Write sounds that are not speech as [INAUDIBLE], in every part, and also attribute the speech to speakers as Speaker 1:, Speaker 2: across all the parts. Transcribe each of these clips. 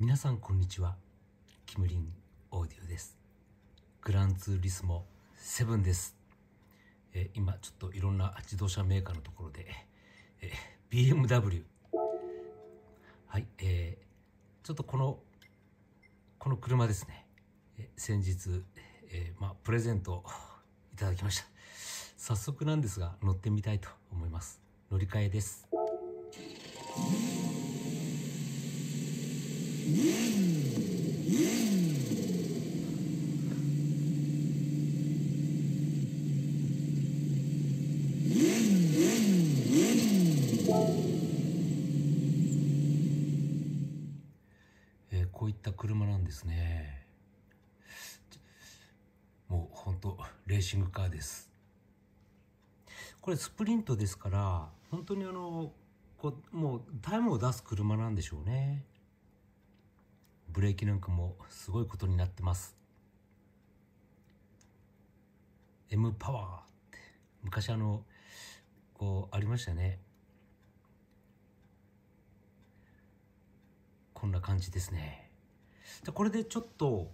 Speaker 1: 皆さんこんにちは。キムリンオーディオです。グランツーリスモ7です、えー今ちょっといろんな自動車メーカーのところで、えー BMW はいえーちょっとこのこの車ですね、えー先日、えーまあ、プレゼントいただきました。早速なんですが乗ってみたいと思います。乗り換えです。えーこういった車なんですね。もう本当レーシングカーです。これスプリントですから本当にあのこうもうタイムを出す車なんでしょうね。ブレーキなんかもすごいことになってます。M パワーって。昔あのこうありましたね。こんな感じですね。でこれでちょっと、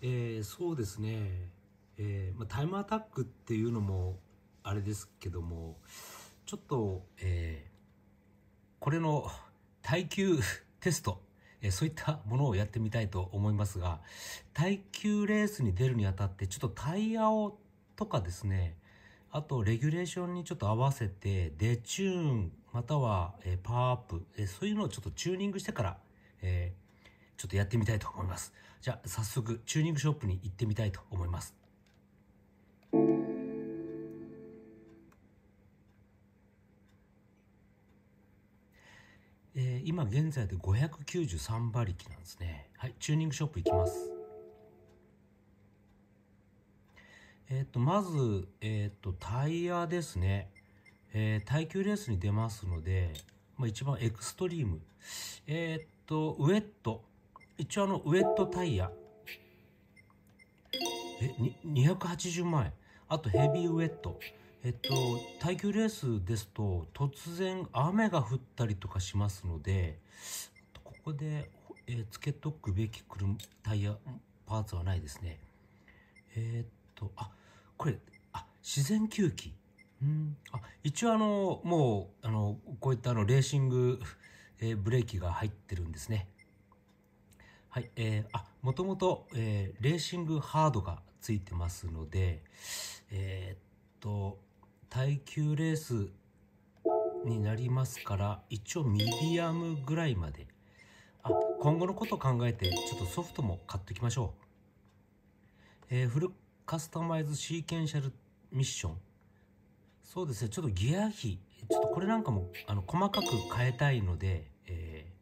Speaker 1: えーそうですね、えーまあ、タイムアタックっていうのもあれですけどもちょっと、えーこれの耐久テスト、えそういったものをやってみたいと思いますが耐久レースに出るにあたってちょっとタイヤをとかですねあとレギュレーションにちょっと合わせてデチューンまたは、えパワーアップ、えそういうのをちょっとチューニングしてから、えーちょっとやってみたいと思います。じゃあ早速チューニングショップに行ってみたいと思います。今現在で593馬力なんですね。はいチューニングショップ行きます。えっ、とまずえっ、とタイヤですね、えー耐久レースに出ますので、まあ、一番エクストリーム。えっ、とウェット。一応あのウェットタイヤ。え280万円。あとヘビーウェット。えっと耐久レースですと突然雨が降ったりとかしますのでここで、えーつけとくべき車タイヤパーツはないですね。えーっとあこれあ自然吸気。うん。あ一応あのもうあのこういったあのレーシング、えーブレーキが入ってるんですね。はい、えー、あ、もともと、えーレーシングハードがついてますので、えーっと、耐久レースになりますから、一応ミディアムぐらいまで。あ、今後のことを考えて、ちょっとソフトも買っておきましょう。えーフルカスタマイズシーケンシャルミッション。そうですね、ちょっとギア比、ちょっとこれなんかもあの細かく変えたいので、えー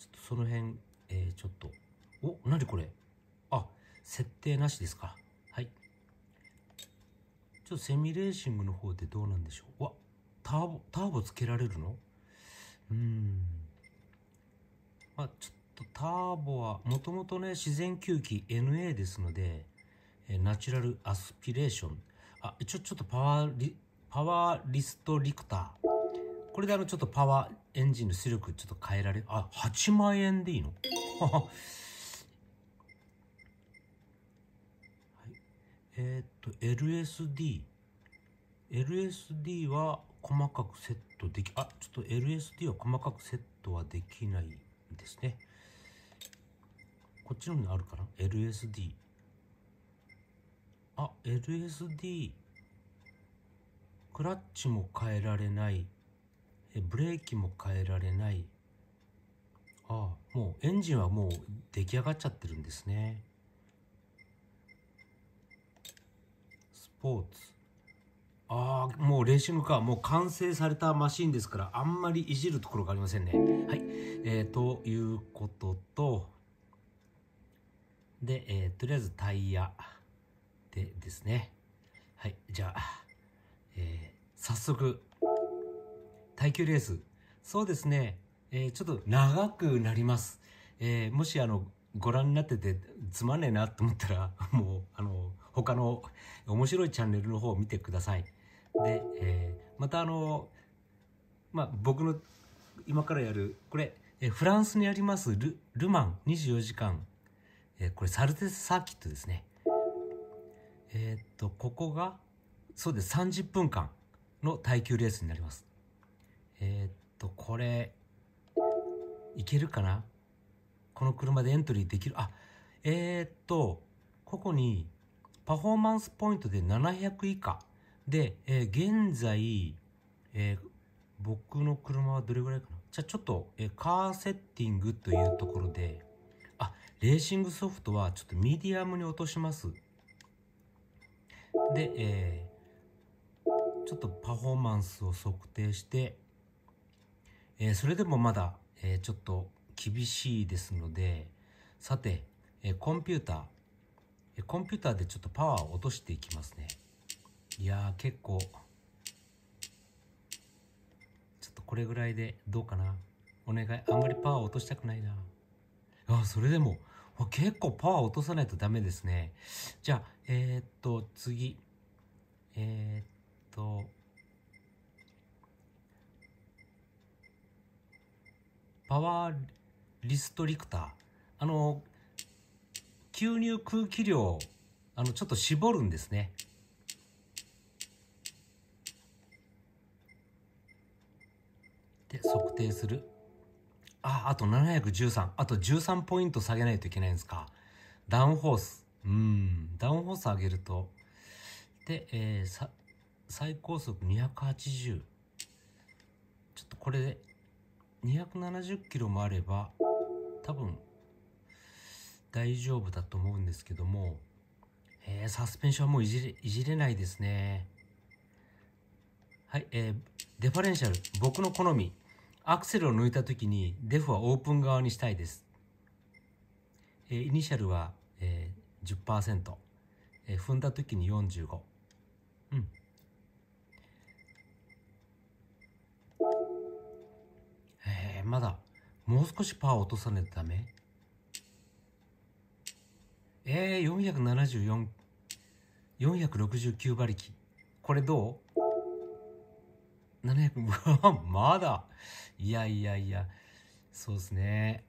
Speaker 1: ちょっとその辺、えーちょっと、お、何これあ、設定なしですか。ちょっとセミレーシングの方でどうなんでしょう？わ、ターボ、ターボつけられるの？うーん。まあ、ちょっとターボは、もともとね、自然吸気 NA ですので、えナチュラルアスピレーション。あ、一応ちょっとパワーリ、パワーリストリクター。これであのちょっとパワーエンジンの出力ちょっと変えられる。あ、8万円でいいの [LAUGHS] はははい、えーっと LSD LSD は細かくセットできあちょっと LSD は細かくセットはできないですね。こっちのにあるかな？LSD あ LSD クラッチも変えられない。ブレーキも変えられない。ああもうエンジンはもう出来上がっちゃってるんですねスポーツ。ああもうレーシングカーもう完成されたマシンですからあんまりいじるところがありませんね。はい。えー、ということとで、えーとりあえずタイヤでですね。はい。じゃあ、えー早速耐久レース。そうですね、えーちょっと長くなります、えーもしあのご覧になっててつまんねえなと思ったらもうあの他の面白いチャンネルの方を見てください。で、えーまたあのまあ僕の今からやるこれえフランスにありますルルマン24時間、えこれサルテスサーキットですね。えー、っとここがそうです30分間の耐久レースになります。えー、っとこれいけるかな？この車でエントリーできる？あえー、っとここにパフォーマンスポイントで700以下。で、えー、現在、えー、僕の車はどれぐらいかな？じゃあちょっと、えー、カーセッティングというところであレーシングソフトはちょっとミディアムに落とします。で、えー、ちょっとパフォーマンスを測定して、えー、それでもまだ、えー、ちょっと厳しいですのでさて、えー、コンピュータ、ー、コンピューターでちょっとパワーを落としていきますね。いやー結構。ちょっとこれぐらいでどうかな。お願い。あんまりパワー落としたくないな。あそれでも。結構パワー落とさないとダメですね。じゃあえー、っと次。えー、っと。パワーリストリクター。あの吸入空気量あのちょっと絞るんですね。で測定する。ああと713あと13ポイント下げないといけないんですか。ダウンホース。うん。ダウンホース上げると。で、えー、最高速280ちょっとこれで270キロもあれば多分大丈夫だと思うんですけども、えー、サスペンションはもういじれいじれないですね。はい、えー、デファレンシャル僕の好み。アクセルを抜いた時にデフはオープン側にしたいです、えー、イニシャルは、えー、10%、えー、踏んだ時に45うん。えー、まだもう少しパワー落とさないとダメ？えー、474、469馬力。これどう ?700、[LAUGHS] まだ？いやいやいや、そうですね。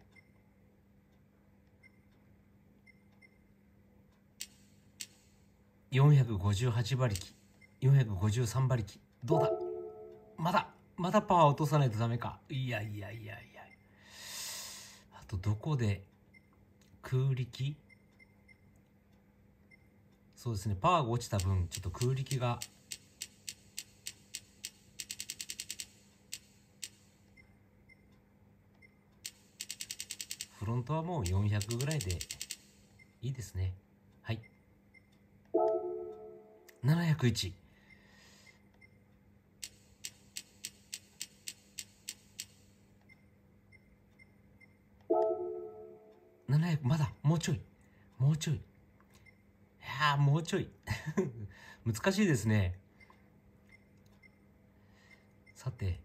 Speaker 1: 458馬力。453馬力。どうだ？まだ、まだパワー落とさないとダメか。いやいやいやいや。あと、どこで？空力？そうですね。パワーが落ちた分ちょっと空力が。フロントはもう400ぐらいでいいですね。はい。701 700まだもうちょい。もうちょい。やもうちょい。[LAUGHS] 難しいですね。さて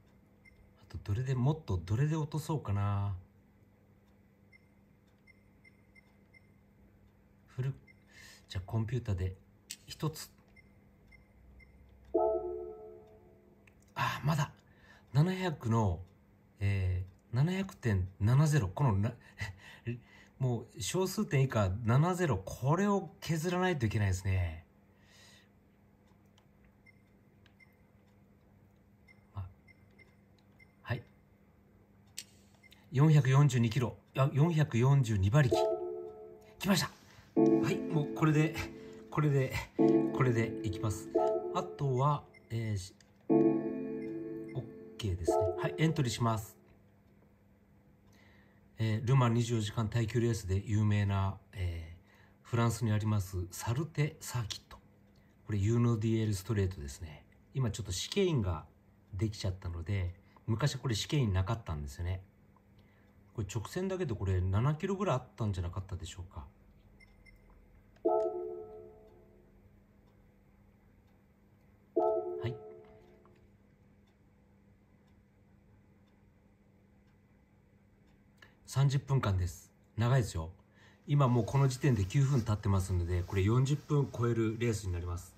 Speaker 1: あとどれでもっとどれで落とそうかな。フルじゃあコンピュータで一つ。あまだ。700のえー、700.70このなもう小数点以下70これを削らないといけないですね。はい。442キロ。あ442馬力。きました。はいもうこれでこれでこれでいきます。あとはえー、OK ですね。はいエントリーします。えー、ルマン24時間耐久レースで有名な、えー、フランスにありますサルテサーキット。これ UNODL ストレートですね。今ちょっと試験員ができちゃったので昔はこれ試験員なかったんですよね。これ直線だけどこれ7キロぐらいあったんじゃなかったでしょうか。30分間です。長いですよ。今もうこの時点で9分経ってますのでこれ40分超えるレースになります。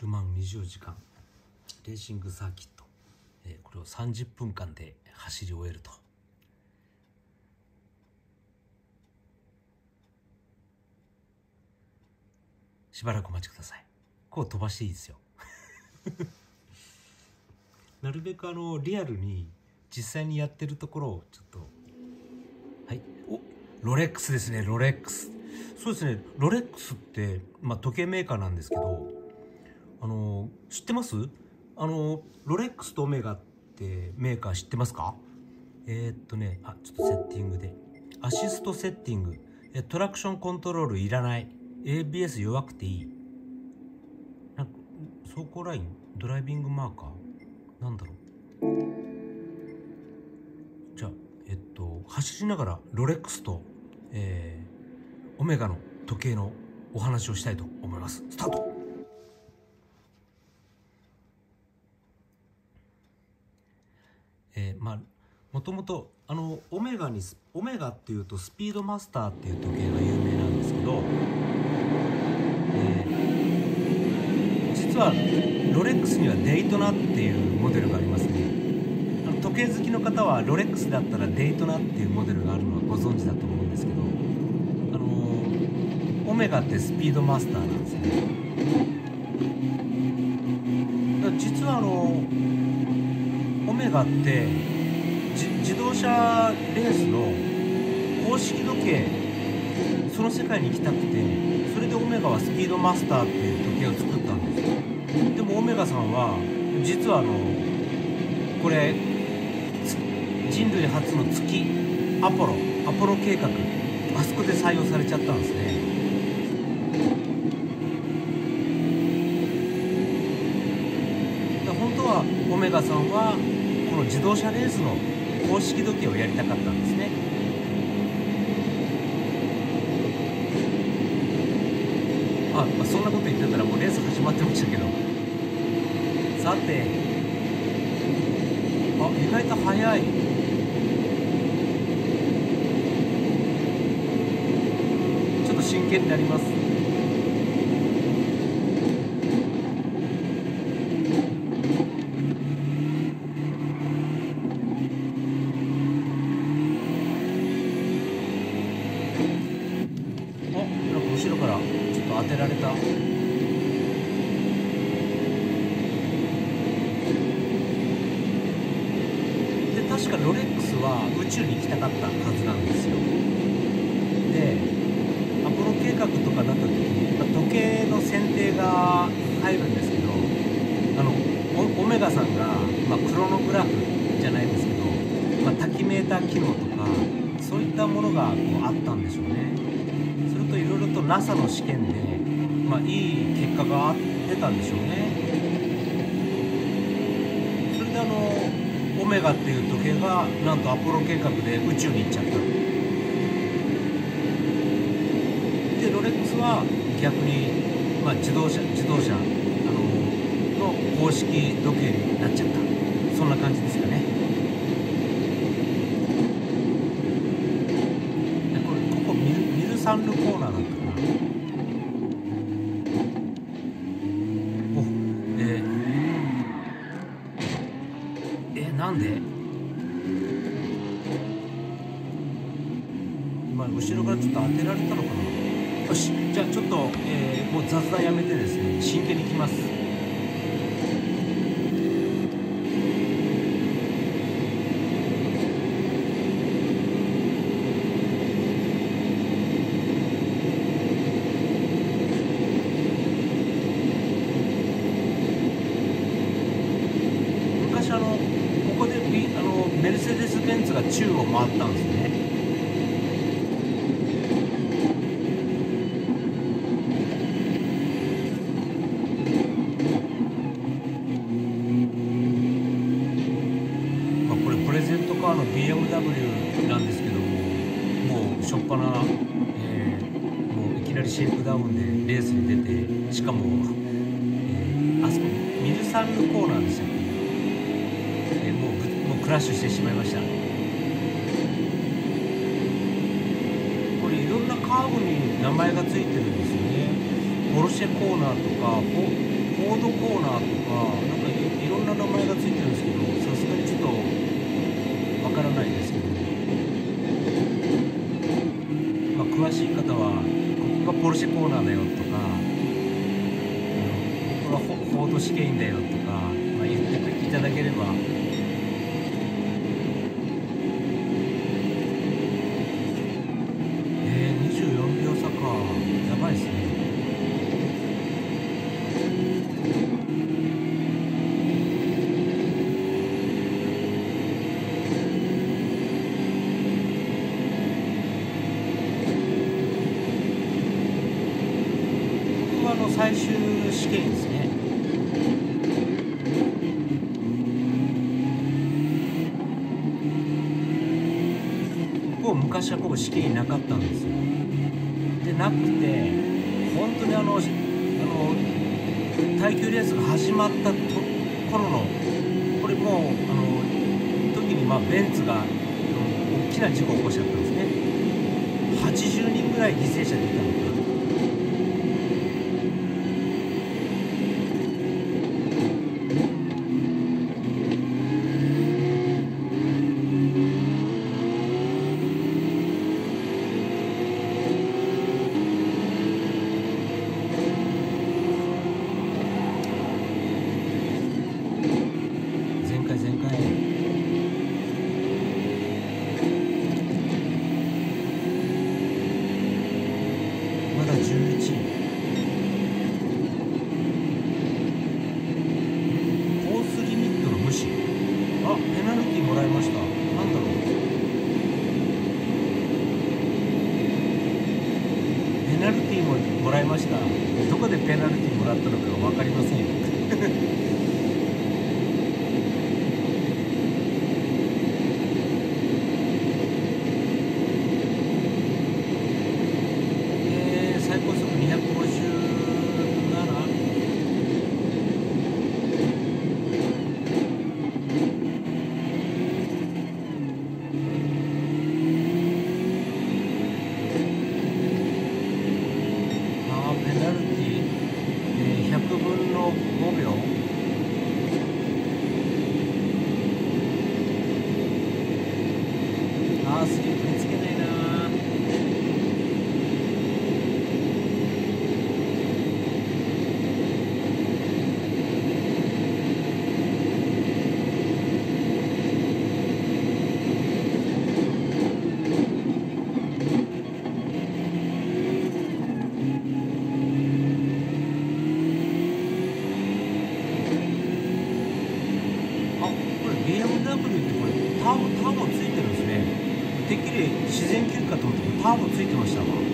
Speaker 1: ル・マン24時間レーシングサーキット、えーこれを30分間で走り終えると。しばらくお待ちください。こう飛ばしていいですよ。[LAUGHS] なるべくあのリアルに実際にやってるところをちょっとはい。おロレックスですねロレックス。そうですねロレックスって、まあ、時計メーカーなんですけどあの知ってます？あのロレックスとオメガってメーカー知ってますか？えー、っとねあちょっとセッティングで。アシストセッティング。トラクションコントロールいらない。ABS 弱くていい。走行ライン？ドライビングマーカー？なんだろう？じゃあえっと走りながらロレックスと、えーオメガの時計のお話をしたいと思います。スタート。えーまあもともとあのオメガにオメガっていうとスピードマスターっていう時計が有名なんですけど、えー実はロレックスにはデイトナっていうモデルがありますね。あの時計好きの方はロレックスだったらデイトナっていうモデルがあるのはご存知だと思うんですけどあのーオメガってスピードマスターなんですね。だから実はあのオメガって自動車レースの公式時計その世界に行きたくてそれでオメガはスピードマスターっていう時計を作でもオメガさんは実はあのこれ人類初の月アポロアポロ計画あそこで採用されちゃったんですね。本当はオメガさんはこの自動車レースの公式時計をやりたかったんですね。あ、まあ、そんなこと言ってたらもうレース始まってましたけど。さて。あ意外と早い。ちょっと真剣になりますあなんか後ろからちょっと当てられたで確かロレックスは宇宙に行きたかったはずなんですよでアポロ計画とかなった時にまあ時計の選定が入るんですけどあのオオメガさんが、まあ、クロノグラフじゃないですけど、まあ、タキメーター機能とかそういったものがこうあったんでしょうねそれといろいろと NASA の試験で、まあ、いい結果が出たんでしょうね。それであのオメガっていう時計がなんとアポロ計画で宇宙に行っちゃった。でロレックスは逆に、まあ、自動車自動車あのの公式時計になっちゃった。そんな感じですかね。これここミルミルサンルコーナーだったメルセデス・ベンツが宙を回ったんですね。まあ、これプレゼントカーの BMW なんですけどももう初っ端な、えーもういきなりシェイクダウンでレースに出てしかも、えーあそこミルサンルコーナーでしたクラッシュしてしまいました。これいろんなカーブに名前がついてるんですよね。ポルシェコーナーとかフォードコーナーとかなんかいいろんな名前がついてるんですけどさすがにちょっとわからないですけど、まあ、詳しい方はここがポルシェコーナーだよとかここがフォード試験だよとか、まあ、言っていただければえー、24秒差かやばいですねここがあの最終試験ですねここ昔はここ試験なかったんですよ。でなくて本当にあのあの耐久レースが始まったと頃のこれもうあの時にまあベンツがあの大きな事故を起こしちゃったんですね。80人ぐらい犠牲者出たのか火と思ってターボついてましたわ。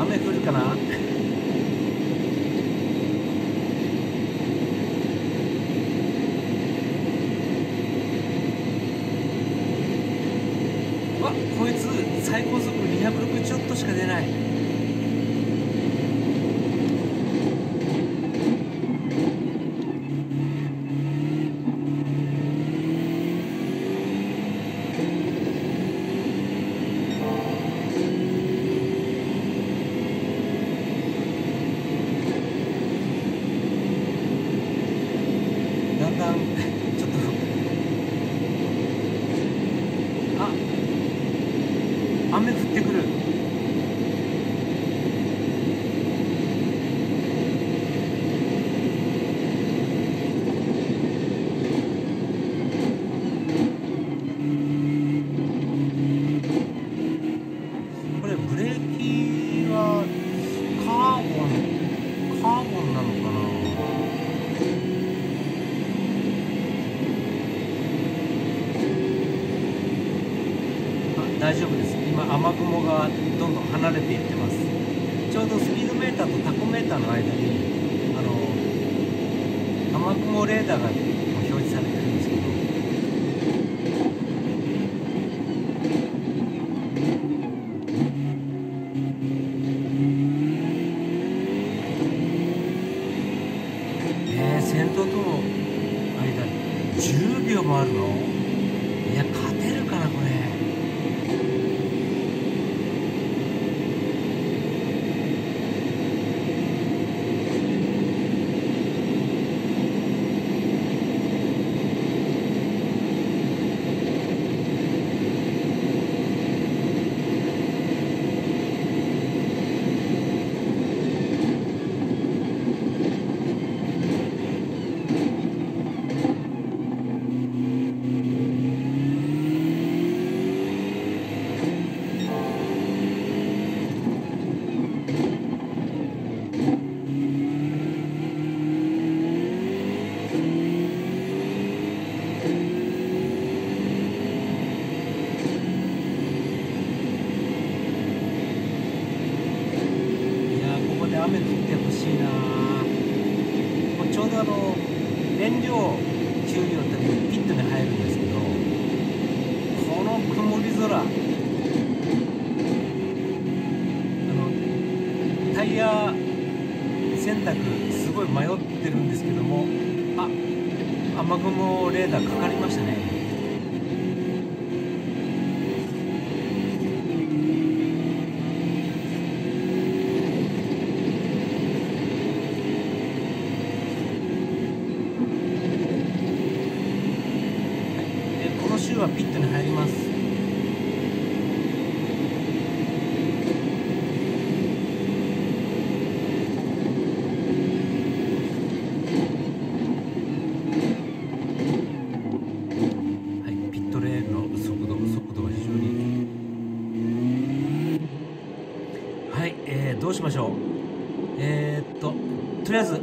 Speaker 1: 雨降るかな？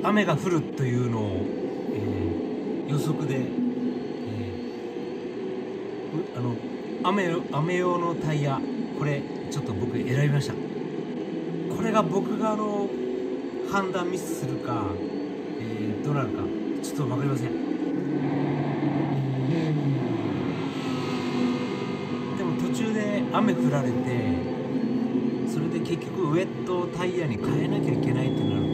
Speaker 1: 雨が降るというのを、えー、予測で、えー、あの雨雨用のタイヤこれちょっと僕選びました。これが僕があの判断ミスするか、えー、どうなるかちょっと分かりません。でも途中で雨降られてそれで結局ウェットタイヤに変えなきゃいけないってなる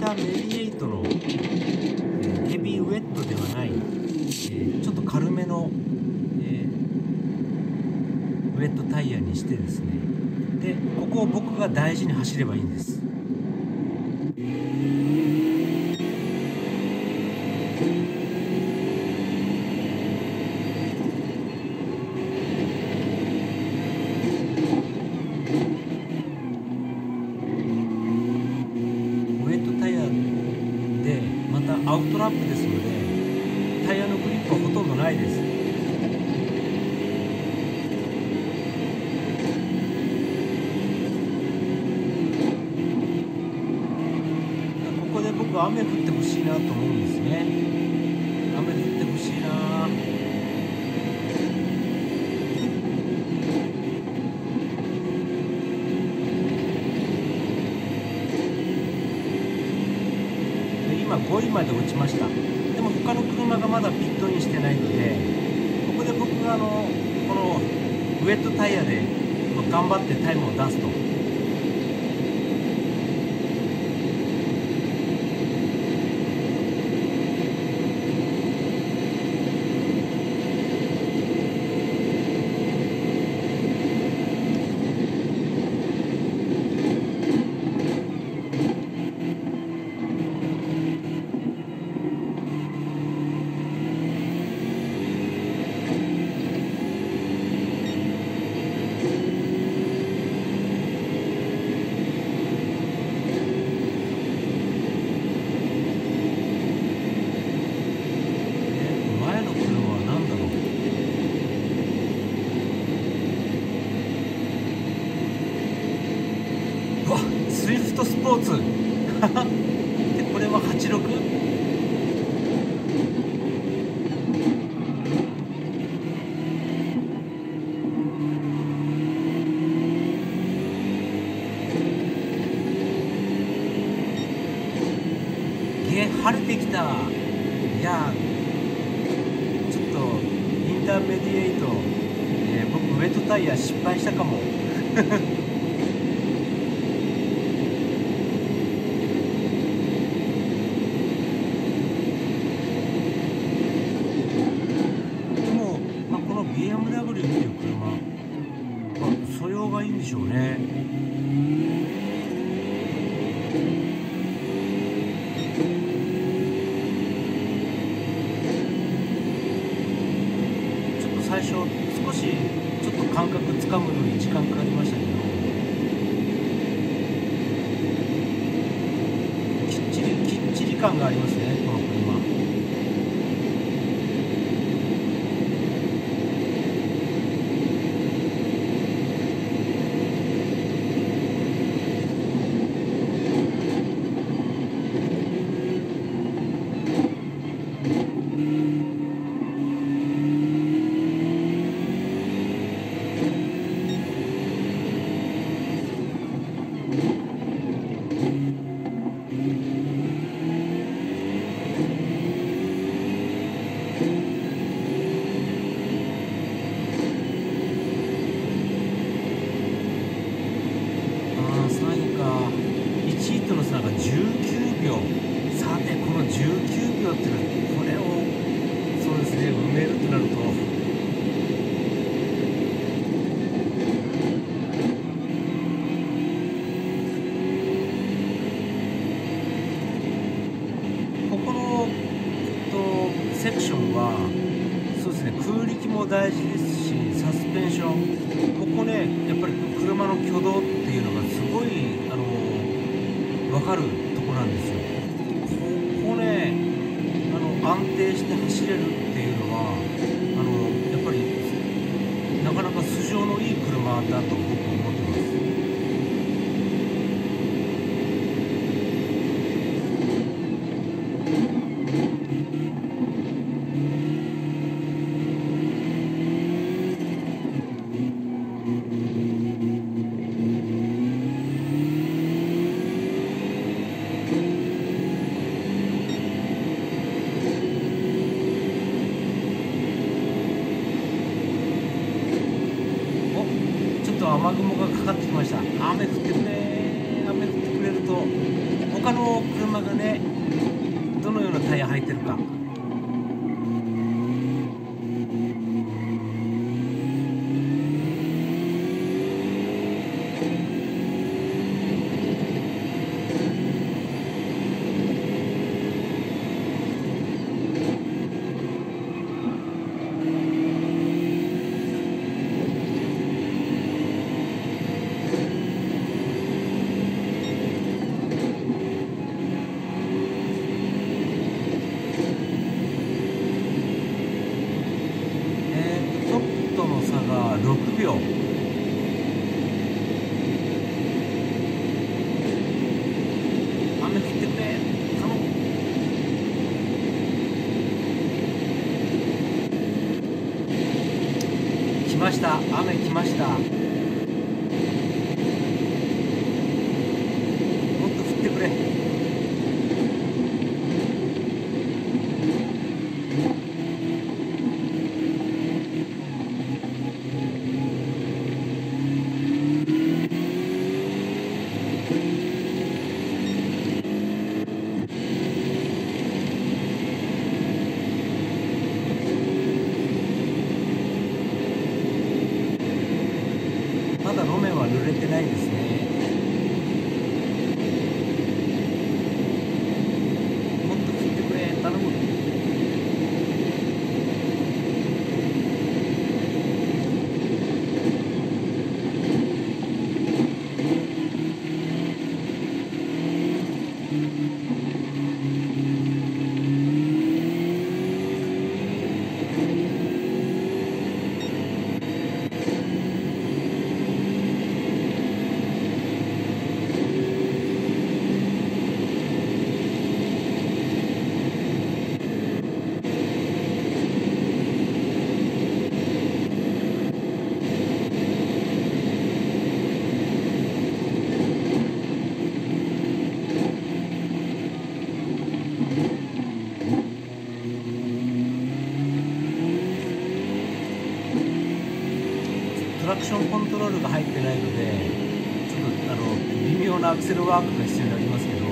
Speaker 1: ター38の、え、ヘビーウェットではない、え、ちょっと軽めの、え、ウェットタイヤにしてですね。でここを僕が大事に走ればいいんです。雨雲がかかってきました。雨降ってるね雨降ってくれると他の車がねションコントロールが入ってないのでちょっとあの微妙なアクセルワークが必要になりますけど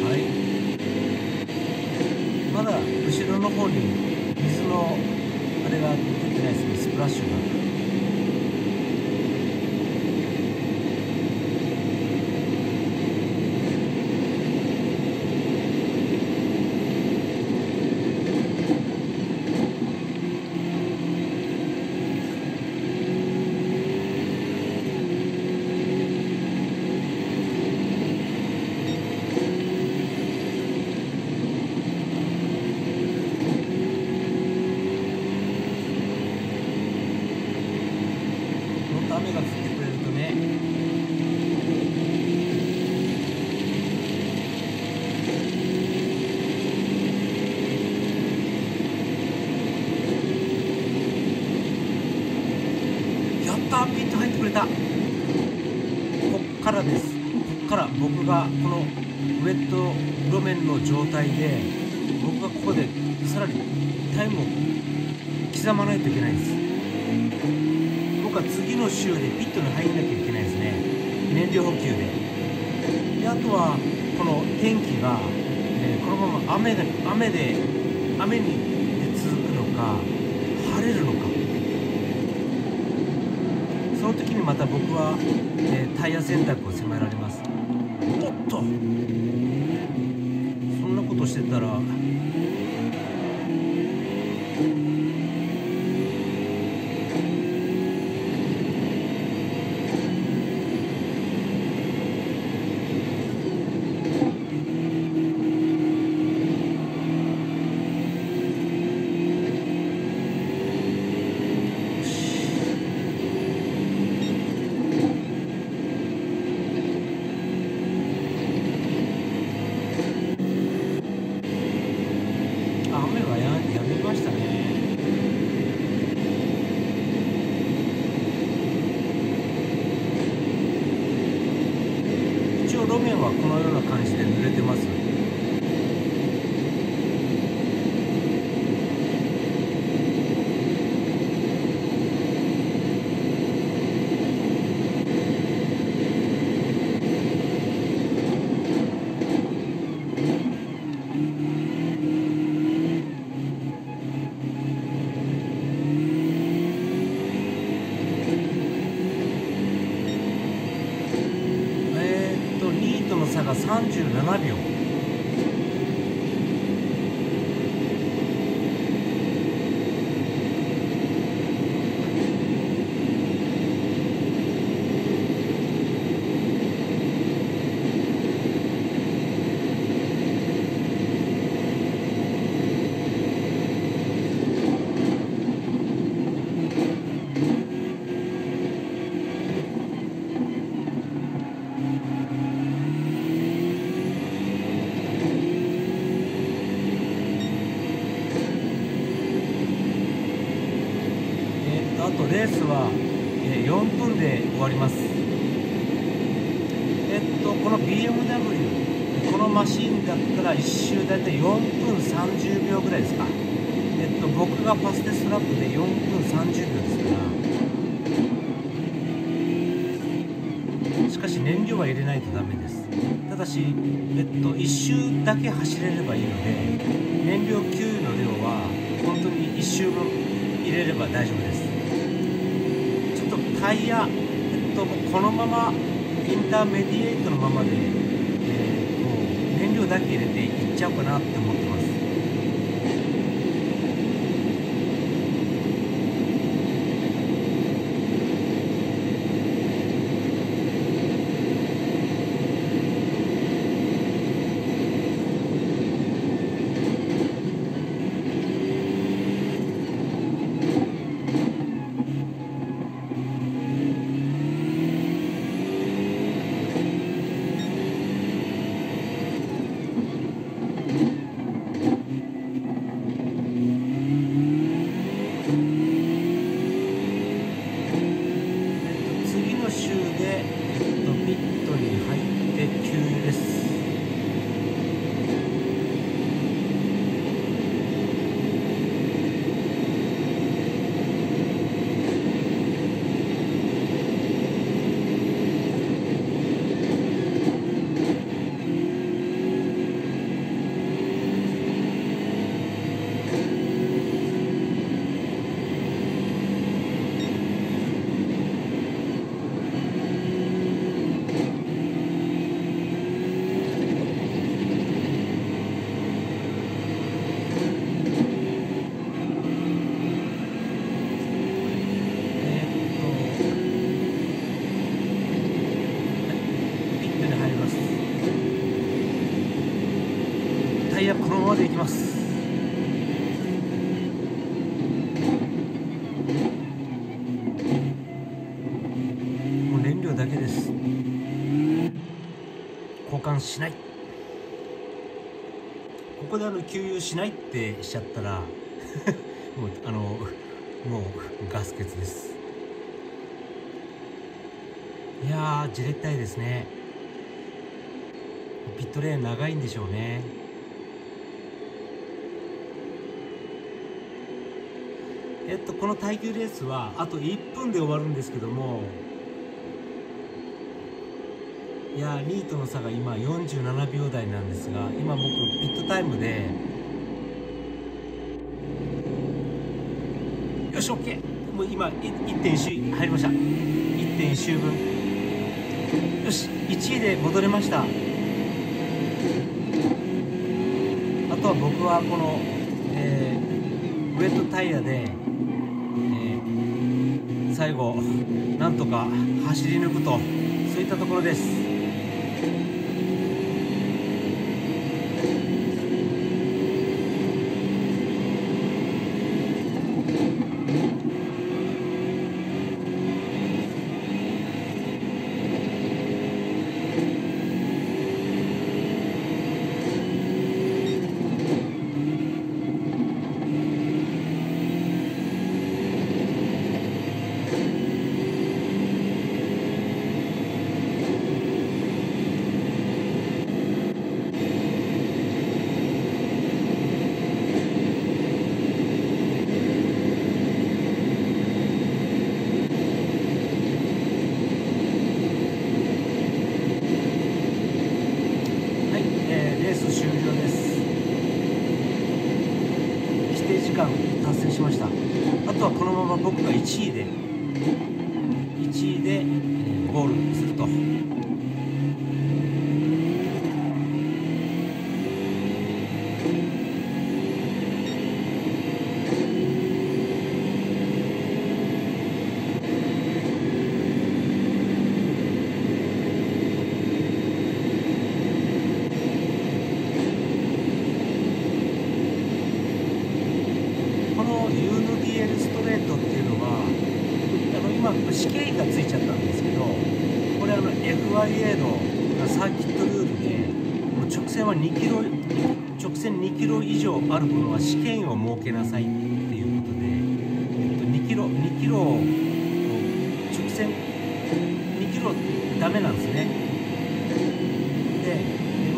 Speaker 1: はいまだ後ろの方に水のあれが出てないですねスプラッシュがもっと雨が降ってくれるとねやったーピンと入ってくれたこっからですこっから僕がこのウェット路面の状態で僕がここでさらにタイムを刻まないといけないんです。僕は次の週でピットに入んなきゃいけないですね。燃料補給で。であとはこの天気が、えーこのまま雨が雨で雨にで続くのか晴れるのか。その時にまた僕は、えータイヤ選択を迫られます。えっと、1周だけ走れればいいので燃料給油の量は本当に1周分入れれば大丈夫です。ちょっとタイヤ、えっと、このままインターメディエイトのままで、えーもう燃料だけ入れていっちゃおうかなって思ってますえっと次の週で、えっと、ピットに入って給油ですえーっとはいピットに入りますタイヤこのままでいきます。もう燃料だけです。交換しない。ここであの給油しないってしちゃったら [LAUGHS] もうあのもうガス欠です。いやーじれったいですね。ピットレーン長いんでしょうね。えっとこの耐久レースはあと1分で終わるんですけどもいやー2位との差が今47秒台なんですが今僕ピットタイムでよし OK もう今い1.1周入りました。1.1周分。よし1位で戻れました。あとは僕はこの、えーウェットタイヤで、最後なんとか走り抜くとそういったところです。けなさいっていうことで、えっと、2キロ2キロを直線2キロダメなんですね。で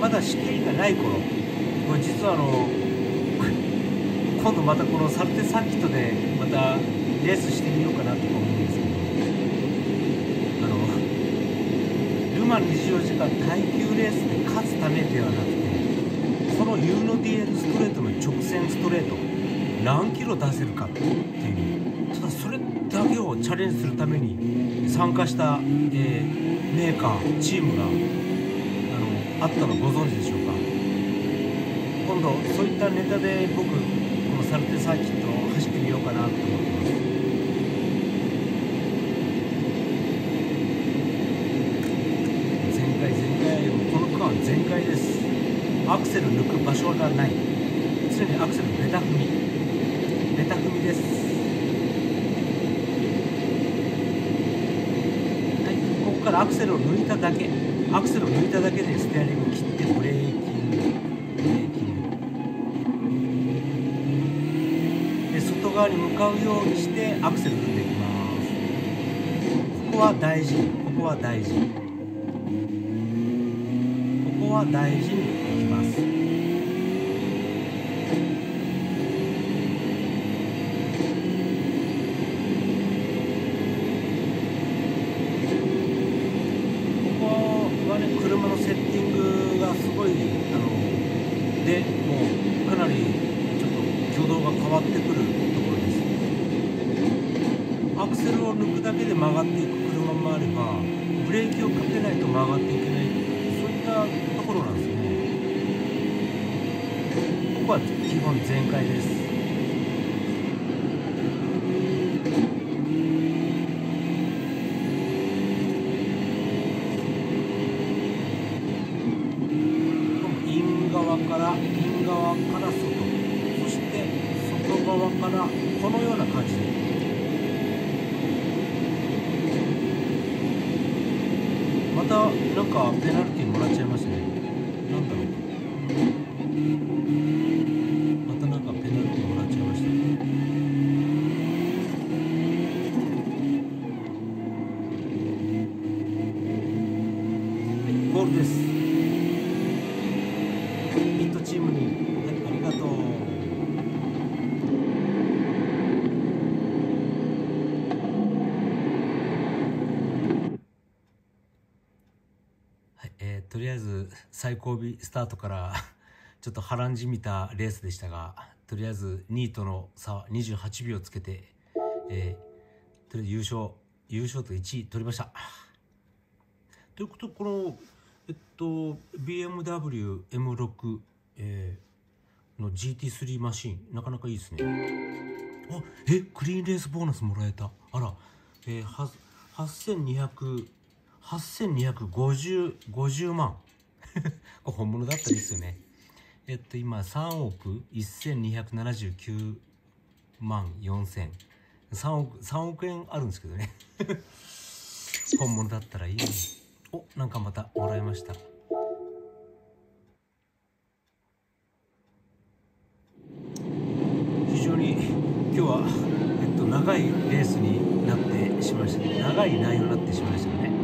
Speaker 1: まだ試験がない頃これ実はあの [LAUGHS] 今度またこのサルテサーキットでまたレースしてみようかなとか思うんですけどあのルマン24時間耐久レースで勝つためではなくてこの U の DL ストレートの直線ストレート何キロ出せるかっていうただそれだけをチャレンジするために参加した、えーメーカーチームがあのあったのご存知でしょうか？今度そういったネタで僕このサルテサーキットを走ってみようかなと思ってます。アクセル抜く場所がない。常にアクセルベタ踏み。です。はいここからアクセルを抜いただけ。アクセルを抜いただけでステアリングを切ってブレーキングブレーキング。で外側に向かうようにしてアクセル踏んでいきます。ここは大事。ここは大事。ここは大事。にゴールですピットチームに、はい、ありがとう。はい、えーとりあえず最後尾スタートから [LAUGHS] ちょっと波乱じみたレースでしたが、とりあえず2位との差は28秒つけて、えーとりあえず優勝、優勝と1位取りました。ということでこの、えっと、BMW M6、えーの GT3 マシン。なかなかいいですね。あえクリーンレースボーナスもらえた。あら、えー、は8200 8250 50万。[LAUGHS] これ本物だったらいいですよね。えっと今3億1279万4000 3億3億円あるんですけどね。[LAUGHS] 本物だったらいい。おなんかまたもらいました。非常に今日は、えっと、長いレースになってしまいました。長い内容になってしまいましたね。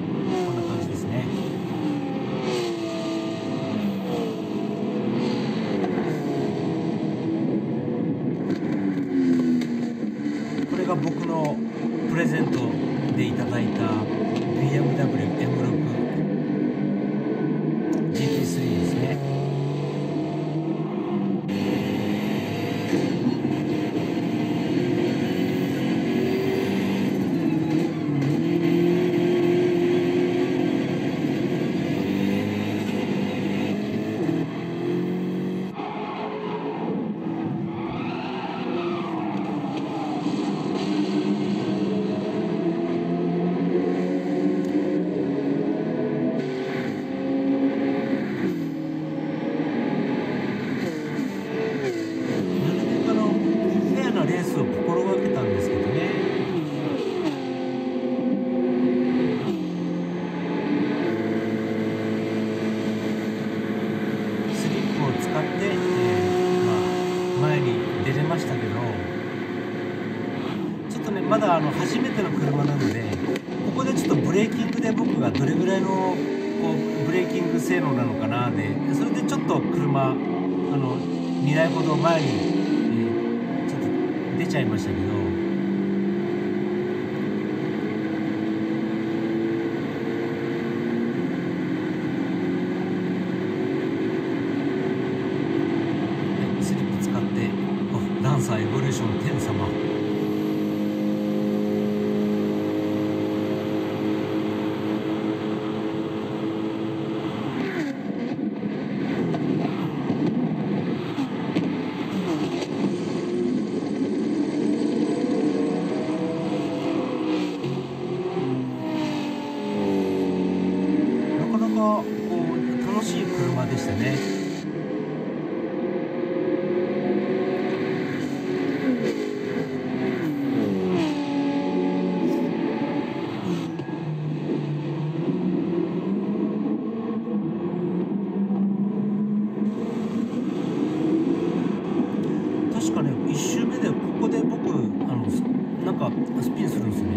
Speaker 1: スピンするんですね。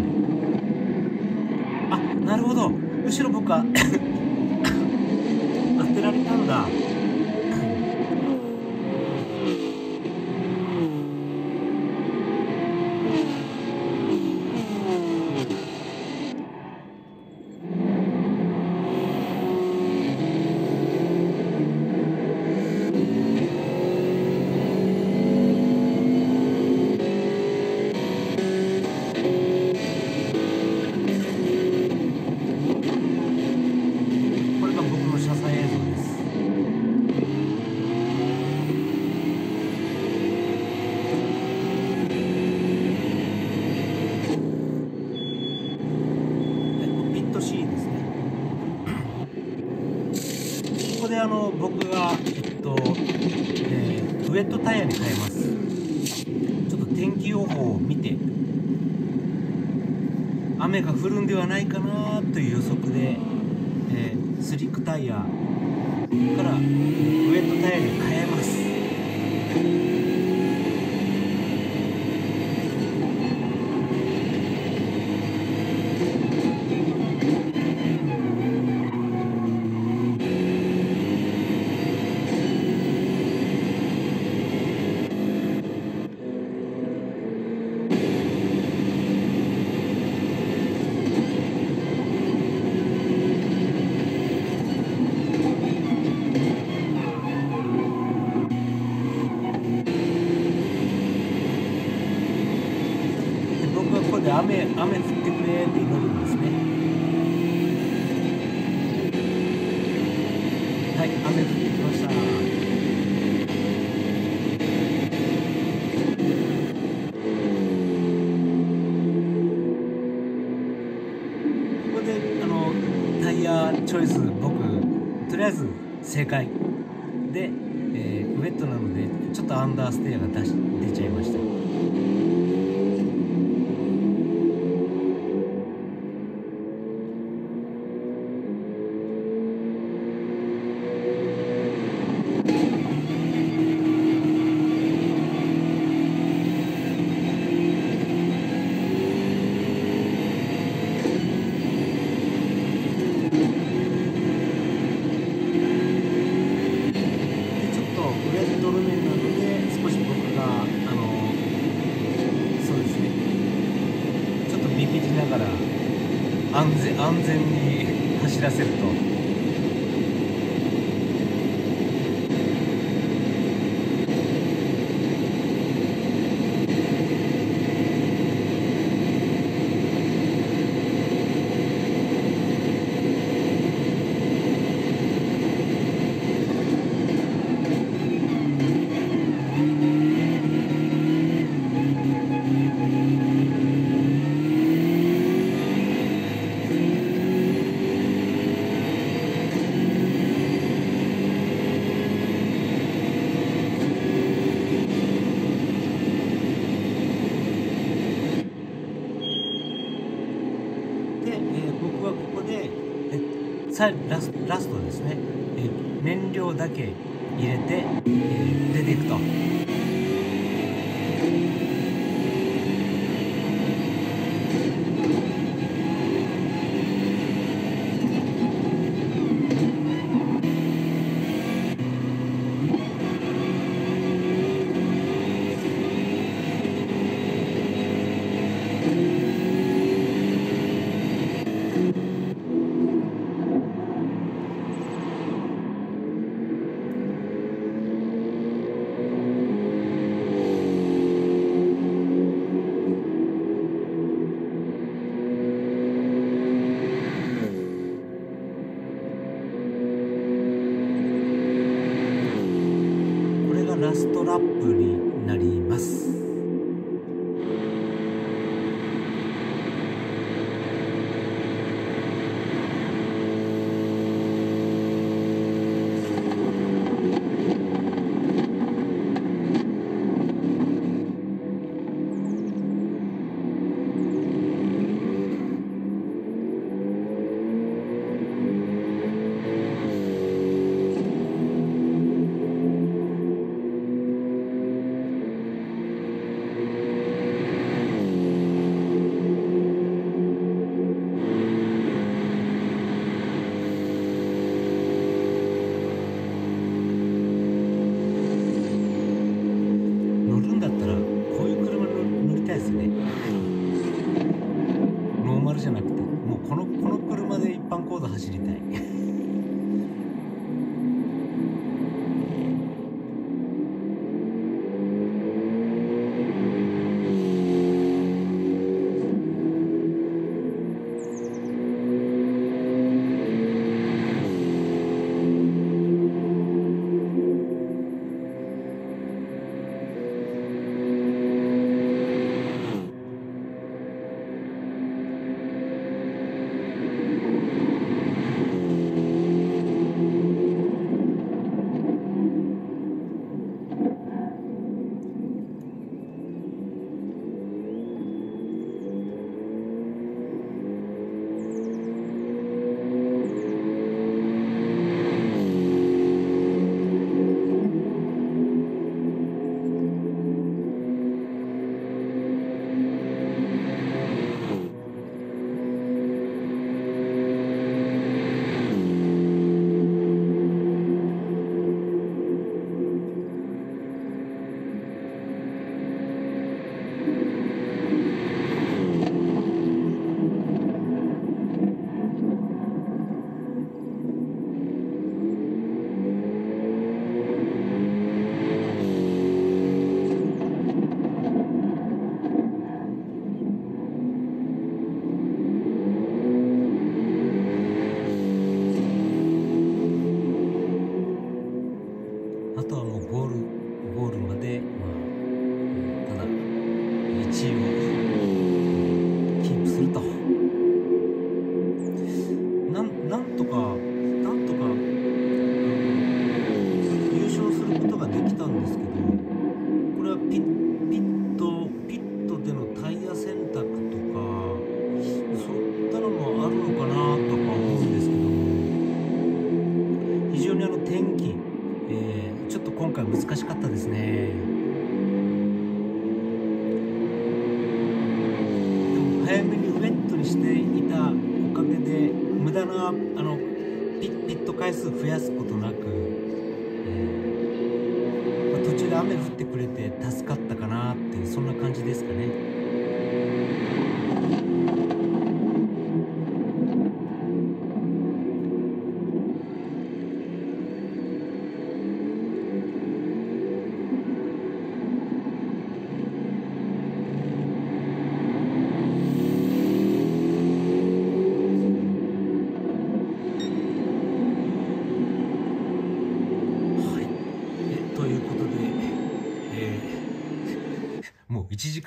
Speaker 1: あなるほど。後ろ僕はで雨雨降ってくれって祈るんですね。はい雨降ってきました。ここでタイヤチョイス僕とりあえず正解。で、えー、ウェットなのでちょっとアンダーステアが出して最ラスラストですね、えー、燃料だけ入れて、えー、出ていくと。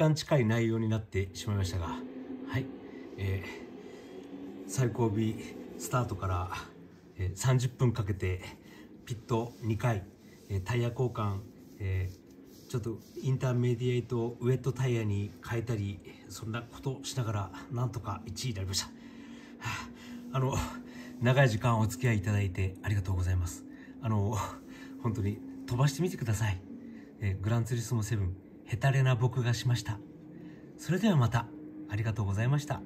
Speaker 1: 間近い内容になってしまいましたが、はい、えー最後尾スタートから、えー30分かけてピット2回、えータイヤ交換、えーちょっとインターメディエイトウェットタイヤに変えたりそんなことしながらなんとか1位になりました。はああの長い時間お付き合いいただいてありがとうございます。あの本当に飛ばしてみてください、えーグランツリスモ7ヘタレな僕がしました。それではまた。ありがとうございました。